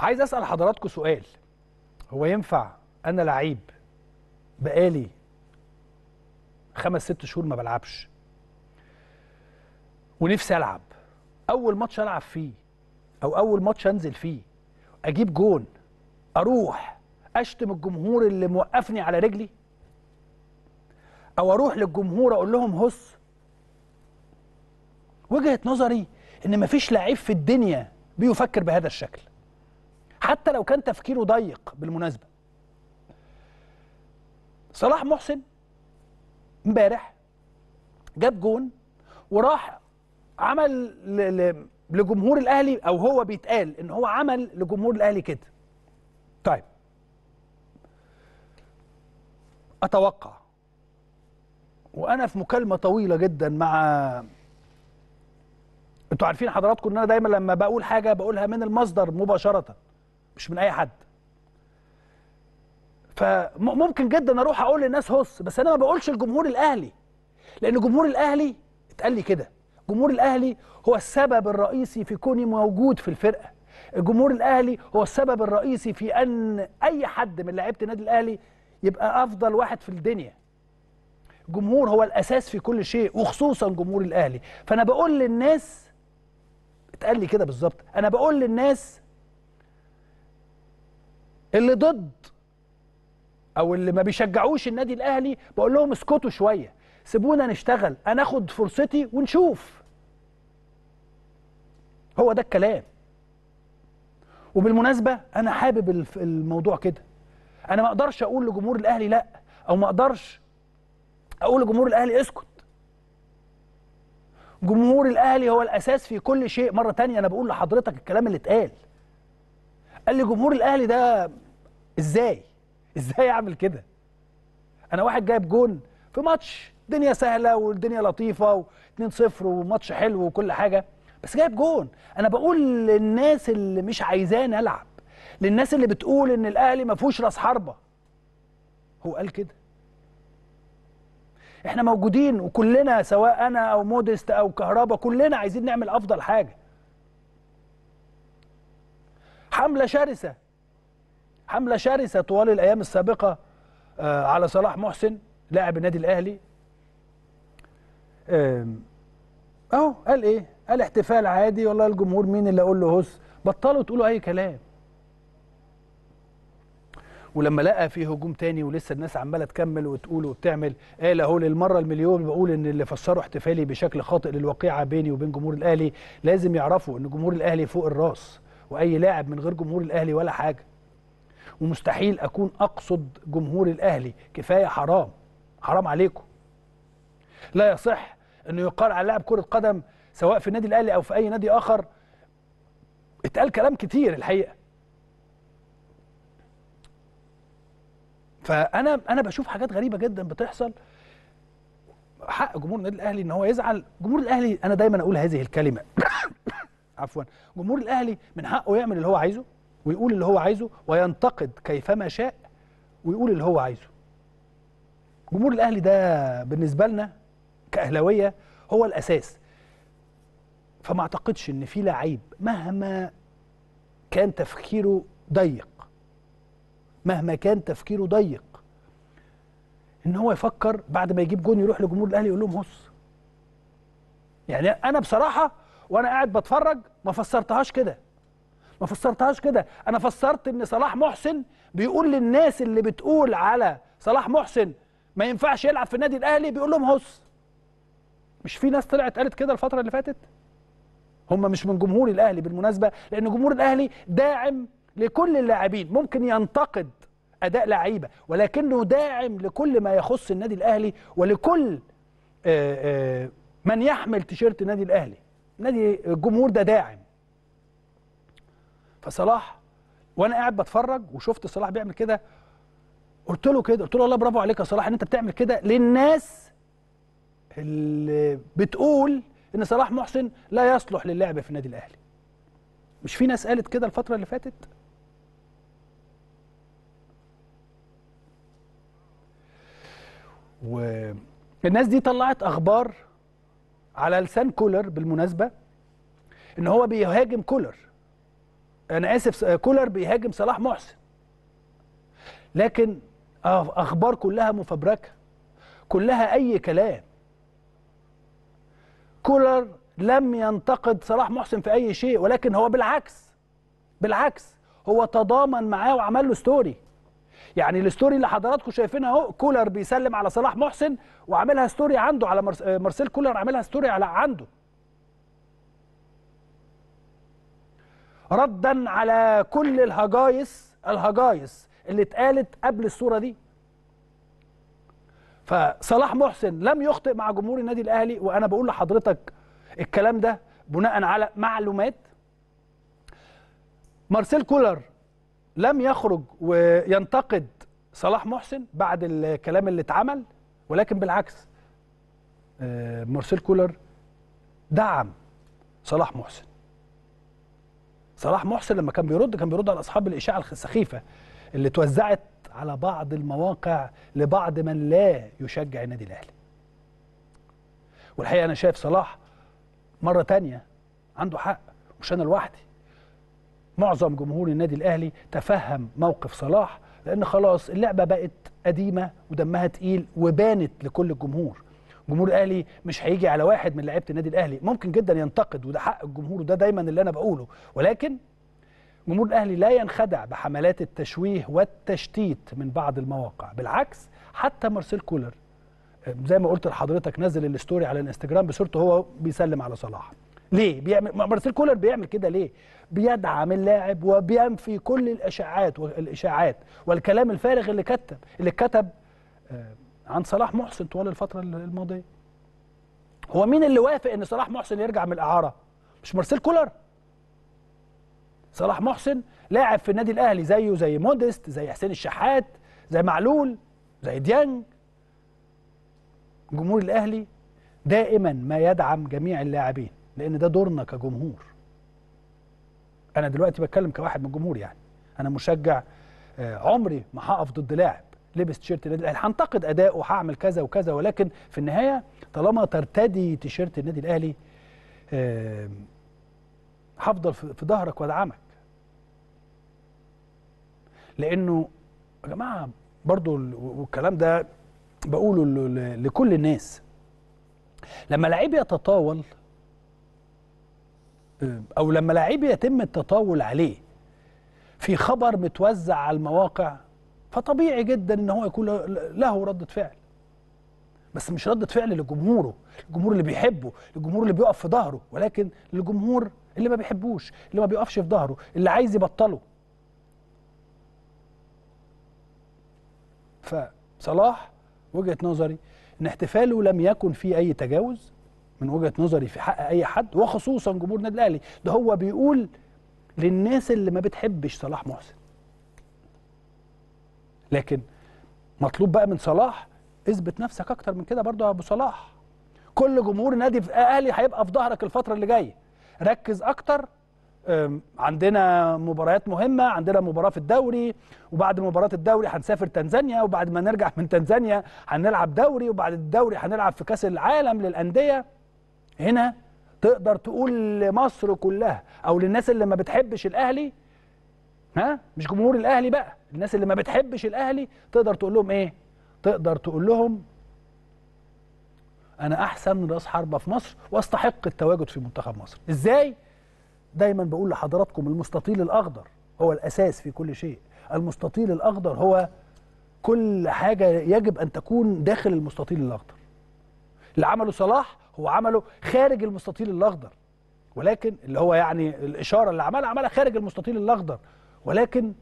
عايز أسأل حضراتكم سؤال. هو ينفع أنا لعيب بقالي خمس ست شهور ما بلعبش ونفسي ألعب أول ماتش ألعب فيه أو أول ماتش أنزل فيه أجيب جون أروح أشتم الجمهور اللي موقفني على رجلي؟ أو أروح للجمهور أقول لهم هس وجهة نظري إن مفيش لعيب في الدنيا بيفكر بهذا الشكل. حتى لو كان تفكيره ضيق بالمناسبة. صلاح محسن امبارح جاب جون وراح عمل لجمهور الأهلي أو هو بيتقال إن هو عمل لجمهور الأهلي كده. طيب. أتوقع وأنا في مكالمة طويلة جدا مع أنتوا عارفين حضراتكم إن أنا دايما لما بقول حاجة بقولها من المصدر مباشرة. مش من أي حد. فممكن جدا أروح أقول للناس هص بس أنا ما بقولش الجمهور الأهلي لأن جمهور الأهلي اتقال لي كده جمهور الأهلي هو السبب الرئيسي في كوني موجود في الفرقة. الجمهور الأهلي هو السبب الرئيسي في أن أي حد من لعيبة النادي الأهلي يبقى أفضل واحد في الدنيا. الجمهور هو الأساس في كل شيء وخصوصا جمهور الأهلي. فأنا بقول للناس اتقال لي كده بالظبط أنا بقول للناس اللي ضد أو اللي ما بيشجعوش النادي الاهلي بقول لهم اسكتوا شوية سيبونا نشتغل أنا اخد فرصتي ونشوف. هو ده الكلام. وبالمناسبة أنا حابب الموضوع كده. أنا ما أقدرش أقول لجمهور الأهلي لأ أو ما أقدرش أقول لجمهور الأهلي اسكت. جمهور الأهلي هو الأساس في كل شيء. مرة تانية أنا بقول لحضرتك الكلام اللي اتقال. قال لي جمهور الأهلي ده إزاي؟ إزاي اعمل كده؟ أنا واحد جايب جون في ماتش الدنيا سهلة والدنيا لطيفة و2-0 وماتش حلو وكل حاجة بس جايب جون. أنا بقول للناس اللي مش عايزاني العب للناس اللي بتقول إن الأهلي ما فيهوش راس حربة. هو قال كده. إحنا موجودين وكلنا سواء أنا أو موديست أو كهربا كلنا عايزين نعمل أفضل حاجة. حملة شرسة. حملة شرسة طوال الأيام السابقة آه، على صلاح محسن لاعب النادي الأهلي. آم، أهو قال إيه؟ قال احتفال عادي والله الجمهور مين اللي أقول له هس بطلوا تقولوا أي كلام. ولما لقى في هجوم تاني ولسه الناس عمالة تكمل وتقول وبتعمل قال أهو للمرة المليون بقول إن اللي فسروا احتفالي بشكل خاطئ للواقعه بيني وبين جمهور الأهلي لازم يعرفوا إن جمهور الأهلي فوق الراس. وأي لاعب من غير جمهور الأهلي ولا حاجة. ومستحيل أكون أقصد جمهور الأهلي. كفاية حرام. حرام عليكم. لا يصح انه يقال على لاعب كرة قدم سواء في النادي الأهلي أو في أي نادي آخر اتقال كلام كتير الحقيقة. فأنا أنا بشوف حاجات غريبة جدا بتحصل. حق جمهور النادي الأهلي إن هو يزعل. جمهور الأهلي أنا دايما أقول هذه الكلمة. عفوا. جمهور الأهلي من حقه يعمل اللي هو عايزه ويقول اللي هو عايزه وينتقد كيفما شاء ويقول اللي هو عايزه. جمهور الأهلي ده بالنسبة لنا كأهلاوية هو الأساس. فما أعتقدش إن في لعيب مهما كان تفكيره ضيق مهما كان تفكيره ضيق إن هو يفكر بعد ما يجيب جون يروح لجمهور الأهلي يقول لهم هص. يعني أنا بصراحة وأنا قاعد بتفرج ما فسرتهاش كده. ما فسرتهاش كده. أنا فسرت ان صلاح محسن بيقول للناس اللي بتقول على صلاح محسن ما ينفعش يلعب في النادي الاهلي بيقول لهم هص مش في ناس طلعت قالت كده الفترة اللي فاتت؟ هم مش من جمهور الأهلي بالمناسبة لأن جمهور الأهلي داعم لكل اللاعبين. ممكن ينتقد أداء لعيبة ولكنه داعم لكل ما يخص النادي الأهلي ولكل آه، آه، من يحمل تيشيرت النادي الأهلي. نادي الجمهور ده داعم. فصلاح وأنا قاعد بتفرج وشفت صلاح بيعمل كده قلت له كده قلت له والله برافو عليك يا صلاح إن أنت بتعمل كده للناس اللي بتقول إن صلاح محسن لا يصلح للعب في النادي الأهلي. مش في ناس قالت كده الفترة اللي فاتت؟ والناس دي طلعت أخبار على لسان كولر بالمناسبة إن هو بيهاجم كولر. أنا آسف كولر بيهاجم صلاح محسن. لكن أخبار كلها مفبركة. كلها أي كلام. كولر لم ينتقد صلاح محسن في أي شيء ولكن هو بالعكس بالعكس هو تضامن معاه وعمل له story يعني ال story اللي حضراتكم شايفينها اهو كولر بيسلم على صلاح محسن وعاملها story عنده على مارسيل كولر عاملها story على عنده. ردا على كل الهجايس الهجايس اللي اتقالت قبل الصورة دي. فصلاح محسن لم يخطئ مع جمهور النادي الأهلي وأنا بقول لحضرتك الكلام ده بناء على معلومات. مارسيل كولر لم يخرج وينتقد صلاح محسن بعد الكلام اللي اتعمل ولكن بالعكس مارسيل كولر دعم صلاح محسن. صلاح محسن لما كان بيرد كان بيرد على أصحاب الإشاعة السخيفة اللي توزعت على بعض المواقع لبعض من لا يشجع النادي الأهلي. والحقيقة أنا شايف صلاح مرة تانية عنده حق مش أنا لوحدي. معظم جمهور النادي الأهلي تفهم موقف صلاح لأن خلاص اللعبة بقت قديمة ودمها تقيل وبانت لكل الجمهور. جمهور الأهلي مش هيجي على واحد من لعيبة النادي الأهلي. ممكن جدا ينتقد وده حق الجمهور وده دايما اللي أنا بقوله. ولكن جمهور الأهلي لا ينخدع بحملات التشويه والتشتيت من بعض المواقع. بالعكس حتى مارسيل كولر زي ما قلت لحضرتك نزل ال story على الإنستجرام بصورته هو بيسلم على صلاح. ليه؟ بيعمل مارسيل كولر بيعمل كده ليه؟ بيدعم اللاعب وبينفي كل الإشاعات والاشاعات والكلام الفارغ اللي كتب اللي كتب عن صلاح محسن طوال الفترة الماضية. هو مين اللي وافق إن صلاح محسن يرجع من الإعارة؟ مش مارسيل كولر. صلاح محسن لاعب في النادي الأهلي زيه زي موديست زي حسين الشحات زي معلول زي ديانج. جمهور الأهلي دائما ما يدعم جميع اللاعبين لأن ده دورنا كجمهور. أنا دلوقتي بتكلم كواحد من الجمهور يعني. أنا مشجع عمري ما هقف ضد لاعب. لبس تيشيرت النادي الأهلي. هنتقد أداؤه هعمل كذا وكذا ولكن في النهاية طالما ترتدي تيشيرت النادي الأهلي هفضل في ظهرك وأدعمك. لأنه يا جماعة برضو والكلام ده بقوله لكل الناس. لما لعيب يتطاول أو لما لعيب يتم التطاول عليه في خبر متوزع على المواقع فطبيعي جدا إن هو يكون له ردة فعل. بس مش ردة فعل لجمهوره الجمهور اللي بيحبه الجمهور اللي بيقف في ظهره ولكن للجمهور اللي ما بيحبوش اللي ما بيقفش في ظهره اللي عايز يبطله. فصلاح وجهة نظري إن احتفاله لم يكن فيه أي تجاوز. من وجهة نظري في حق أي حد وخصوصا جمهور النادي الأهلي. ده هو بيقول للناس اللي ما بتحبش صلاح محسن. لكن مطلوب بقى من صلاح اثبت نفسك أكتر من كده برضو يا أبو صلاح. كل جمهور نادي الاهلي هيبقى في ظهرك الفترة اللي جاية. ركز أكتر. عندنا مباريات مهمة عندنا مباراة في الدوري وبعد مباراة الدوري هنسافر تنزانيا وبعد ما نرجع من تنزانيا هنلعب دوري وبعد الدوري هنلعب في كأس العالم للأندية. هنا تقدر تقول لمصر كلها أو للناس اللي ما بتحبش الأهلي ها؟ مش جمهور الأهلي بقى الناس اللي ما بتحبش الأهلي تقدر تقول لهم إيه؟ تقدر تقول لهم أنا أحسن رأس حربة في مصر واستحق التواجد في منتخب مصر. إزاي؟ دايما بقول لحضراتكم المستطيل الأخضر هو الأساس في كل شيء. المستطيل الأخضر هو كل حاجة يجب أن تكون داخل المستطيل الأخضر. اللي عمله صلاح هو عمله خارج المستطيل الأخضر. ولكن اللي هو يعني الإشارة اللي عملها عملها خارج المستطيل الأخضر. ولكن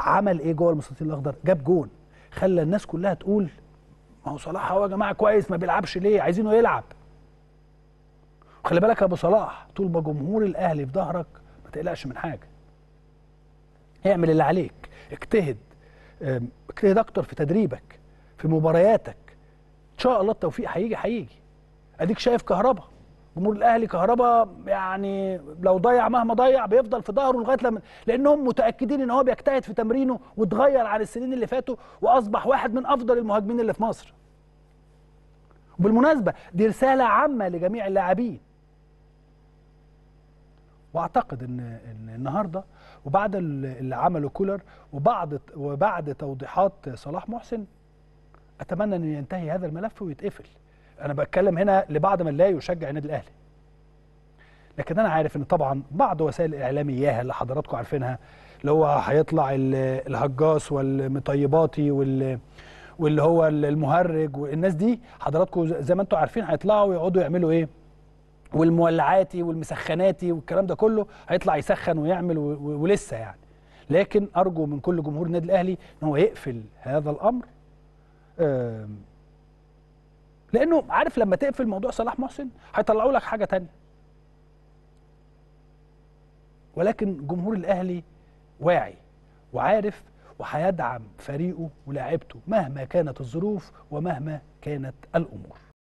عمل إيه جوه المستطيل الأخضر؟ جاب جون. خلى الناس كلها تقول ما هو صلاح هو يا جماعة كويس ما بيلعبش ليه؟ عايزينه يلعب. خلي بالك يا أبو صلاح طول ما جمهور الأهلي في ظهرك ما تقلقش من حاجة. اعمل اللي عليك اجتهد اجتهد أكتر في تدريبك في مبارياتك شاء الله التوفيق هيجي هيجي. أديك شايف كهربا. جمهور الأهلي كهربا يعني لو ضيع مهما ضيع بيفضل في ظهره لغاية لما لأنهم متأكدين إن هو بيجتهد في تمرينه واتغير عن السنين اللي فاتوا وأصبح واحد من أفضل المهاجمين اللي في مصر. وبالمناسبة دي رسالة عامة لجميع اللاعبين. وأعتقد إن النهارده وبعد ال- اللي عمله كولر وبعد وبعد توضيحات صلاح محسن أتمنى أن ينتهي هذا الملف ويتقفل. أنا بتكلم هنا لبعض من لا يشجع النادي الأهلي. لكن أنا عارف إن طبعا بعض وسائل الاعلام اياها اللي حضراتكم عارفينها اللي هو هيطلع ال- الهجاص والمطيباتي وال واللي هو المهرج والناس دي حضراتكم زي ما أنتم عارفين هيطلعوا ويقعدوا يعملوا إيه؟ والمولعاتي والمسخناتي والكلام ده كله هيطلع يسخن ويعمل ولسه يعني. لكن أرجو من كل جمهور النادي الأهلي إن هو يقفل هذا الأمر لأنه عارف لما تقفل موضوع صلاح محسن هيطلعوا لك حاجة تانية. ولكن جمهور الأهلي واعي وعارف وهيدعم فريقه ولاعيبته مهما كانت الظروف ومهما كانت الأمور.